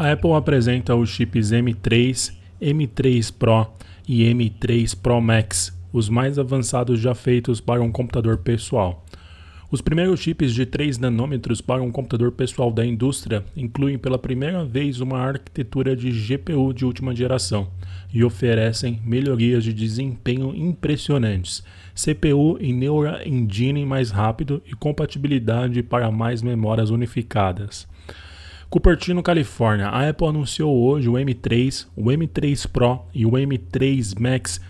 A Apple apresenta os chips M3, M3 Pro e M3 Pro Max, os mais avançados já feitos para um computador pessoal. Os primeiros chips de 3 nanômetros para um computador pessoal da indústria incluem pela primeira vez uma arquitetura de GPU de última geração e oferecem melhorias de desempenho impressionantes, CPU e Neural Engine mais rápido e compatibilidade para mais memórias unificadas. Cupertino, Califórnia. A Apple anunciou hoje o M3, o M3 Pro e o M3 Max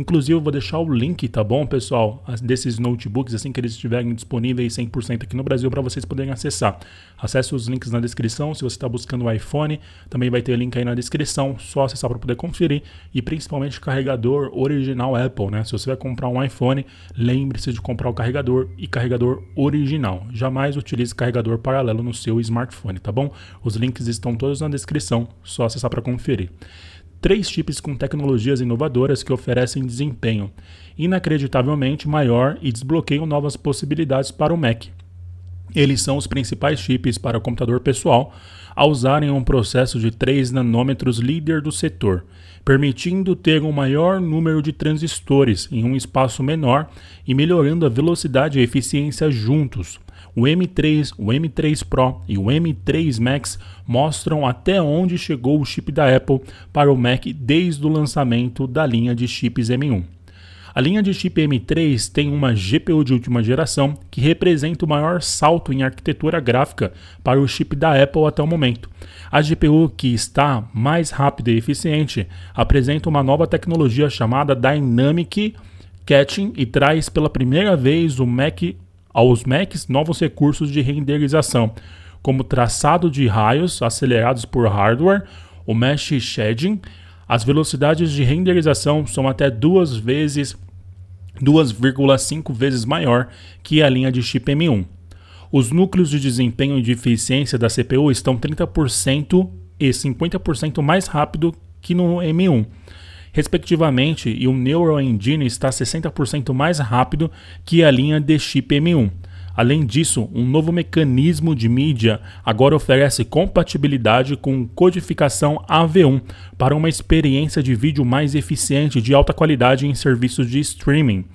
Inclusive, eu vou deixar o link, tá bom, pessoal, desses notebooks assim que eles estiverem disponíveis 100% aqui no Brasil para vocês poderem acessar. Acesse os links na descrição. Se você está buscando o iPhone, também vai ter link aí na descrição. Só acessar para poder conferir. E principalmente carregador original Apple, né? Se você vai comprar um iPhone, lembre-se de comprar o carregador e carregador original. Jamais utilize carregador paralelo no seu smartphone, tá bom? Os links estão todos na descrição. Só acessar para conferir três chips com tecnologias inovadoras que oferecem desempenho inacreditavelmente maior e desbloqueiam novas possibilidades para o Mac. Eles são os principais chips para o computador pessoal a usarem um processo de 3 nanômetros líder do setor, permitindo ter um maior número de transistores em um espaço menor e melhorando a velocidade e eficiência juntos, o M3, o M3 Pro e o M3 Max mostram até onde chegou o chip da Apple para o Mac desde o lançamento da linha de chips M1. A linha de chip M3 tem uma GPU de última geração que representa o maior salto em arquitetura gráfica para o chip da Apple até o momento. A GPU, que está mais rápida e eficiente, apresenta uma nova tecnologia chamada Dynamic Caching e traz pela primeira vez o Mac aos Macs novos recursos de renderização, como traçado de raios acelerados por hardware, o Mesh Shading. As velocidades de renderização são até duas vezes 2,5 vezes maior que a linha de chip M1. Os núcleos de desempenho e de eficiência da CPU estão 30% e 50% mais rápido que no M1 respectivamente, e o Neural Engine está 60% mais rápido que a linha de chip M1. Além disso, um novo mecanismo de mídia agora oferece compatibilidade com codificação AV1 para uma experiência de vídeo mais eficiente de alta qualidade em serviços de streaming.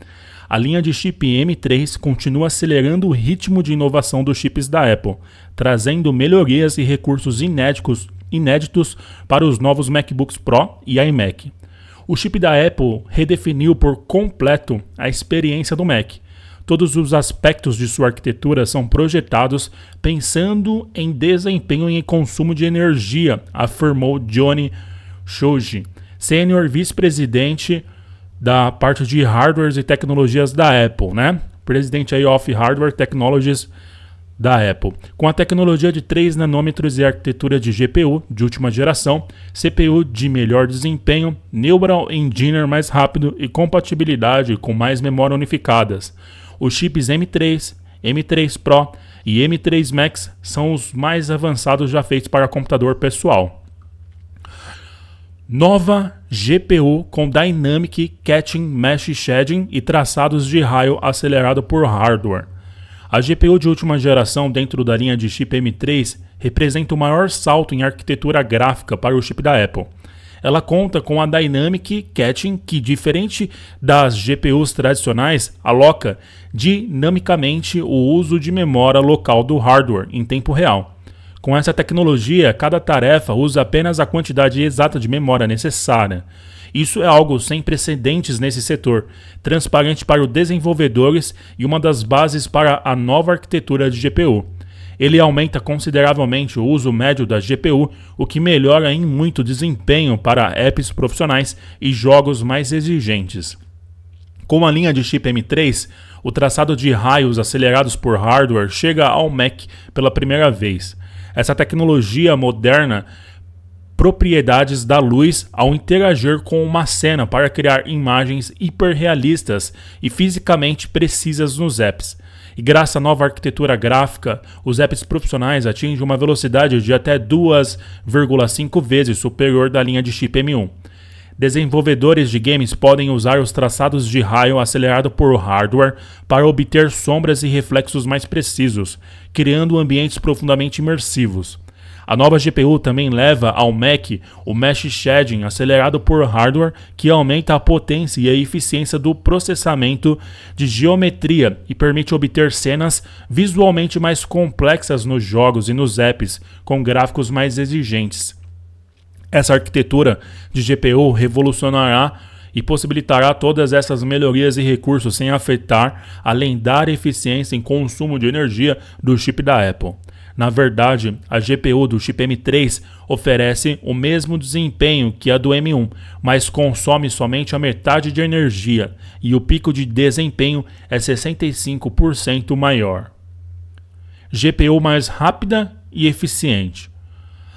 A linha de chip M3 continua acelerando o ritmo de inovação dos chips da Apple, trazendo melhorias e recursos inéditos, inéditos para os novos MacBooks Pro e iMac. O chip da Apple redefiniu por completo a experiência do Mac. Todos os aspectos de sua arquitetura são projetados pensando em desempenho e consumo de energia, afirmou Johnny Shoji, sênior vice-presidente da parte de hardwares e tecnologias da Apple, né? Presidente aí of Hardware Technologies da Apple. Com a tecnologia de 3 nanômetros e arquitetura de GPU de última geração, CPU de melhor desempenho, Neural Engine mais rápido e compatibilidade com mais memória unificadas. Os chips M3, M3 Pro e M3 Max são os mais avançados já feitos para computador pessoal. Nova GPU com Dynamic Catching Mesh Shading e traçados de raio acelerado por hardware. A GPU de última geração dentro da linha de chip M3 representa o maior salto em arquitetura gráfica para o chip da Apple. Ela conta com a Dynamic Caching, que, diferente das GPUs tradicionais, aloca dinamicamente o uso de memória local do hardware em tempo real. Com essa tecnologia, cada tarefa usa apenas a quantidade exata de memória necessária. Isso é algo sem precedentes nesse setor, transparente para os desenvolvedores e uma das bases para a nova arquitetura de GPU. Ele aumenta consideravelmente o uso médio da GPU, o que melhora em muito o desempenho para apps profissionais e jogos mais exigentes. Com a linha de chip M3, o traçado de raios acelerados por hardware chega ao Mac pela primeira vez. Essa tecnologia moderna propriedades da luz ao interagir com uma cena para criar imagens hiperrealistas e fisicamente precisas nos apps. E graças à nova arquitetura gráfica, os apps profissionais atingem uma velocidade de até 2,5 vezes superior da linha de chip M1. Desenvolvedores de games podem usar os traçados de raio acelerado por hardware para obter sombras e reflexos mais precisos, criando ambientes profundamente imersivos. A nova GPU também leva ao Mac o Mesh Shading acelerado por hardware que aumenta a potência e a eficiência do processamento de geometria e permite obter cenas visualmente mais complexas nos jogos e nos apps com gráficos mais exigentes. Essa arquitetura de GPU revolucionará e possibilitará todas essas melhorias e recursos sem afetar a lendária eficiência em consumo de energia do chip da Apple. Na verdade, a GPU do chip M3 oferece o mesmo desempenho que a do M1, mas consome somente a metade de energia e o pico de desempenho é 65% maior. GPU mais rápida e eficiente.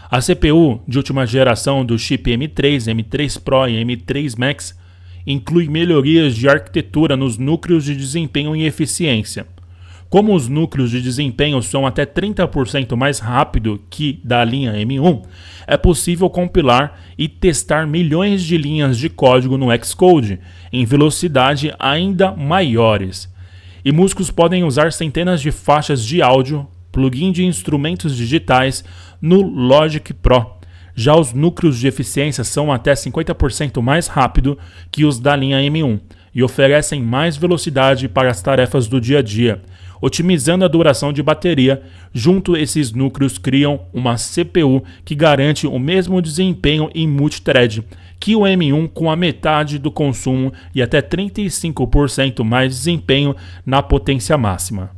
A CPU de última geração do chip M3, M3 Pro e M3 Max inclui melhorias de arquitetura nos núcleos de desempenho e eficiência como os núcleos de desempenho são até 30% mais rápido que da linha M1, é possível compilar e testar milhões de linhas de código no Xcode em velocidade ainda maiores. E músicos podem usar centenas de faixas de áudio, plugin de instrumentos digitais no Logic Pro. Já os núcleos de eficiência são até 50% mais rápido que os da linha M1 e oferecem mais velocidade para as tarefas do dia a dia otimizando a duração de bateria. Junto esses núcleos criam uma CPU que garante o mesmo desempenho em multithread que o M1 com a metade do consumo e até 35% mais desempenho na potência máxima.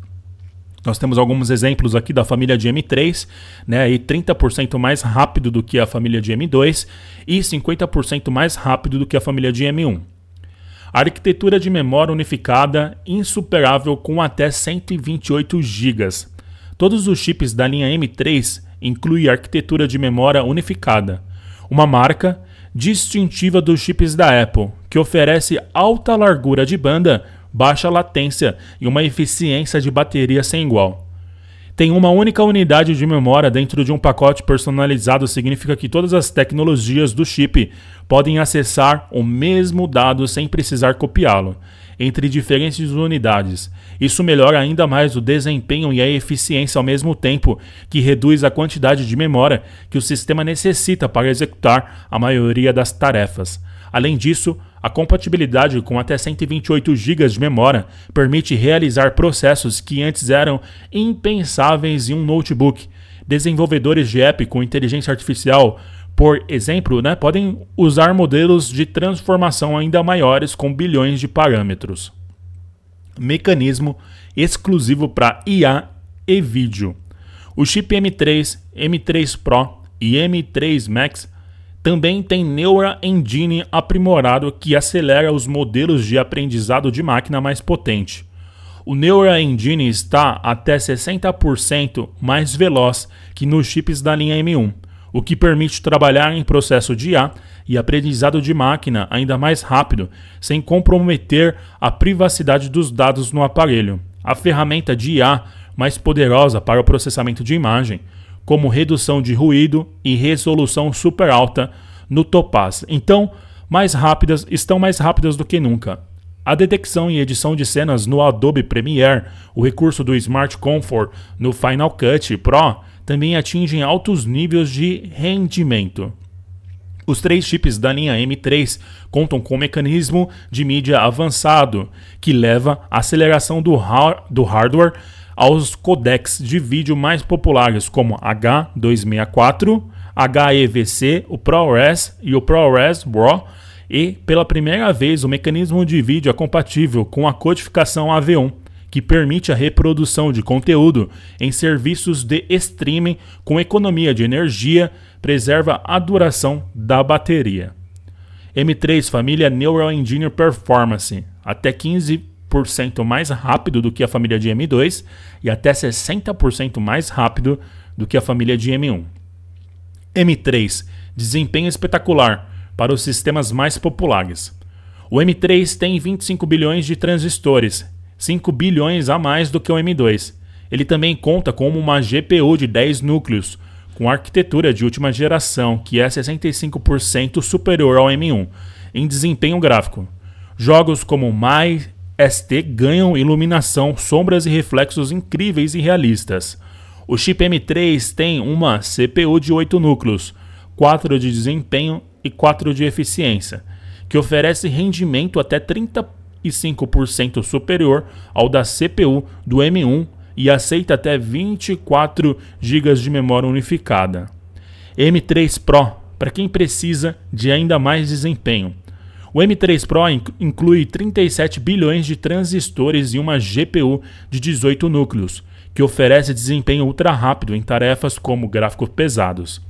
Nós temos alguns exemplos aqui da família de M3, né, e 30% mais rápido do que a família de M2 e 50% mais rápido do que a família de M1. Arquitetura de memória unificada insuperável com até 128 GB. Todos os chips da linha M3 incluem arquitetura de memória unificada, uma marca distintiva dos chips da Apple, que oferece alta largura de banda, baixa latência e uma eficiência de bateria sem igual. Tem uma única unidade de memória dentro de um pacote personalizado, significa que todas as tecnologias do chip podem acessar o mesmo dado sem precisar copiá-lo entre diferentes unidades. Isso melhora ainda mais o desempenho e a eficiência ao mesmo tempo que reduz a quantidade de memória que o sistema necessita para executar a maioria das tarefas. Além disso, a compatibilidade com até 128 GB de memória permite realizar processos que antes eram impensáveis em um notebook. Desenvolvedores de app com inteligência artificial, por exemplo, né, podem usar modelos de transformação ainda maiores com bilhões de parâmetros. Mecanismo exclusivo para IA e vídeo. O chip M3, M3 Pro e M3 Max também tem Neural Engine aprimorado que acelera os modelos de aprendizado de máquina mais potente. O Neural Engine está até 60% mais veloz que nos chips da linha M1, o que permite trabalhar em processo de IA e aprendizado de máquina ainda mais rápido, sem comprometer a privacidade dos dados no aparelho. A ferramenta de IA mais poderosa para o processamento de imagem como redução de ruído e resolução super alta no Topaz. Então, mais rápidas, estão mais rápidas do que nunca. A detecção e edição de cenas no Adobe Premiere, o recurso do Smart Comfort no Final Cut Pro, também atingem altos níveis de rendimento. Os três chips da linha M3 contam com um mecanismo de mídia avançado, que leva a aceleração do, do hardware aos codecs de vídeo mais populares como H264, HEVC, o ProRes e o ProRes RAW, e pela primeira vez o mecanismo de vídeo é compatível com a codificação AV1, que permite a reprodução de conteúdo em serviços de streaming com economia de energia, preserva a duração da bateria. M3 família Neural Engineer Performance, até 15 60% mais rápido do que a família de M2 e até 60% mais rápido do que a família de M1. M3 desempenho espetacular para os sistemas mais populares. O M3 tem 25 bilhões de transistores, 5 bilhões a mais do que o M2. Ele também conta com uma GPU de 10 núcleos, com arquitetura de última geração, que é 65% superior ao M1 em desempenho gráfico. Jogos como My ST ganham iluminação, sombras e reflexos incríveis e realistas. O chip M3 tem uma CPU de 8 núcleos, 4 de desempenho e 4 de eficiência, que oferece rendimento até 35% superior ao da CPU do M1 e aceita até 24 GB de memória unificada. M3 Pro, para quem precisa de ainda mais desempenho. O M3 Pro inclui 37 bilhões de transistores e uma GPU de 18 núcleos, que oferece desempenho ultra rápido em tarefas como gráficos pesados.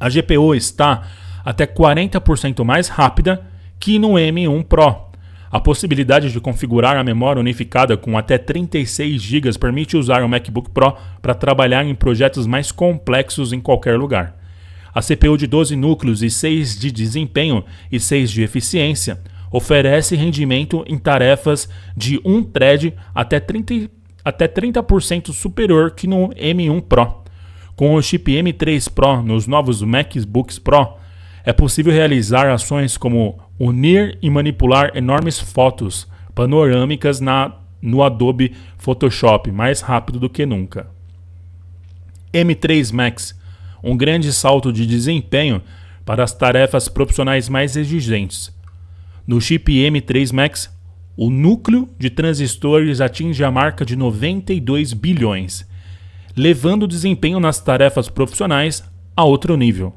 A GPU está até 40% mais rápida que no M1 Pro. A possibilidade de configurar a memória unificada com até 36 GB permite usar o MacBook Pro para trabalhar em projetos mais complexos em qualquer lugar. A CPU de 12 núcleos e 6 de desempenho e 6 de eficiência oferece rendimento em tarefas de 1 thread até 30% até 30% superior que no M1 Pro. Com o chip M3 Pro nos novos MacBooks Pro, é possível realizar ações como unir e manipular enormes fotos panorâmicas na, no Adobe Photoshop mais rápido do que nunca. M3 Max um grande salto de desempenho para as tarefas profissionais mais exigentes. No chip M3 Max, o núcleo de transistores atinge a marca de 92 bilhões, levando o desempenho nas tarefas profissionais a outro nível.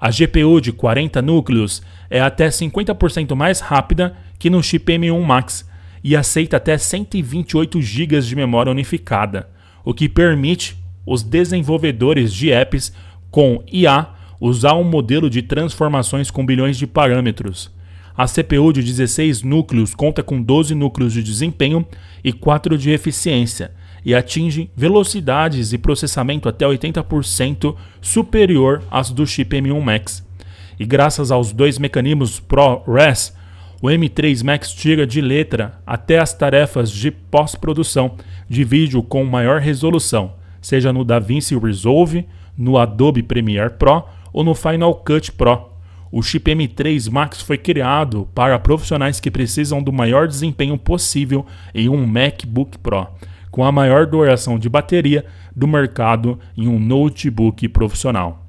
A GPU de 40 núcleos é até 50% mais rápida que no chip M1 Max e aceita até 128 GB de memória unificada, o que permite os desenvolvedores de apps com IA usar um modelo de transformações com bilhões de parâmetros a CPU de 16 núcleos conta com 12 núcleos de desempenho e 4 de eficiência e atinge velocidades e processamento até 80% superior às do chip M1 Max. E graças aos dois mecanismos ProRes, o M3 Max tira de letra até as tarefas de pós-produção de vídeo com maior resolução, seja no DaVinci Resolve, no Adobe Premiere Pro ou no Final Cut Pro. O chip M3 Max foi criado para profissionais que precisam do maior desempenho possível em um MacBook Pro, com a maior duração de bateria do mercado em um notebook profissional.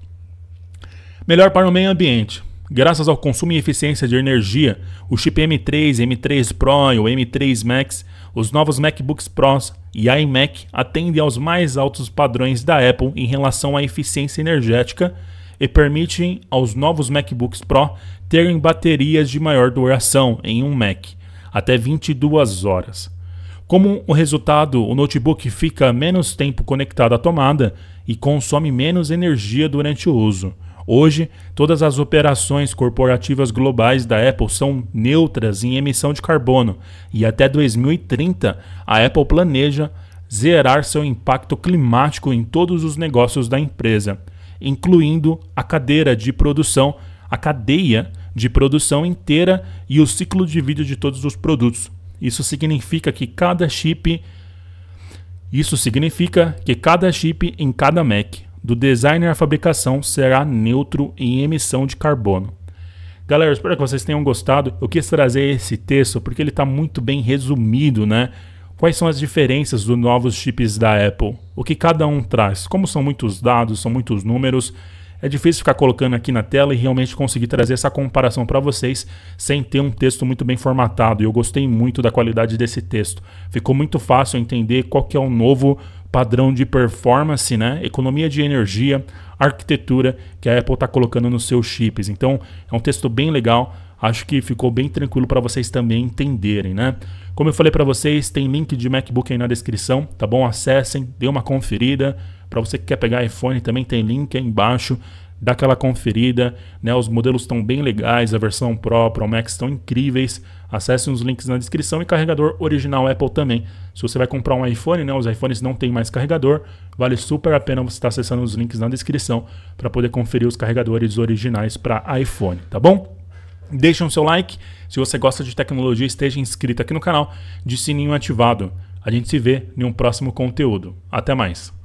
Melhor para o meio ambiente. Graças ao consumo e eficiência de energia, o chip M3, M3 Pro e o M3 Max, os novos MacBooks Pros e iMac atendem aos mais altos padrões da Apple em relação à eficiência energética e permitem aos novos MacBooks Pro terem baterias de maior duração em um Mac, até 22 horas. Como o resultado, o notebook fica menos tempo conectado à tomada e consome menos energia durante o uso. Hoje, todas as operações corporativas globais da Apple são neutras em emissão de carbono e até 2030 a Apple planeja zerar seu impacto climático em todos os negócios da empresa incluindo a cadeira de produção, a cadeia de produção inteira e o ciclo de vida de todos os produtos. Isso significa que cada chip isso significa que cada chip em cada Mac, do design à fabricação, será neutro em emissão de carbono. Galera, espero que vocês tenham gostado. Eu quis trazer esse texto porque ele está muito bem resumido, né? Quais são as diferenças dos novos chips da Apple? O que cada um traz? Como são muitos dados, são muitos números, é difícil ficar colocando aqui na tela e realmente conseguir trazer essa comparação para vocês sem ter um texto muito bem formatado. E eu gostei muito da qualidade desse texto. Ficou muito fácil entender qual que é o novo padrão de performance, né? economia de energia, arquitetura que a Apple está colocando nos seus chips. Então é um texto bem legal acho que ficou bem tranquilo para vocês também entenderem, né? Como eu falei para vocês, tem link de MacBook aí na descrição, tá bom? Acessem, dê uma conferida. Para você que quer pegar iPhone, também tem link aí embaixo. Dá aquela conferida, né? Os modelos estão bem legais, a versão Pro, Pro Max estão incríveis. Acessem os links na descrição e carregador original Apple também. Se você vai comprar um iPhone, né? Os iPhones não têm mais carregador, vale super a pena você estar acessando os links na descrição para poder conferir os carregadores originais para iPhone, tá bom? Deixe um seu like. Se você gosta de tecnologia, esteja inscrito aqui no canal, de sininho ativado. A gente se vê em um próximo conteúdo. Até mais.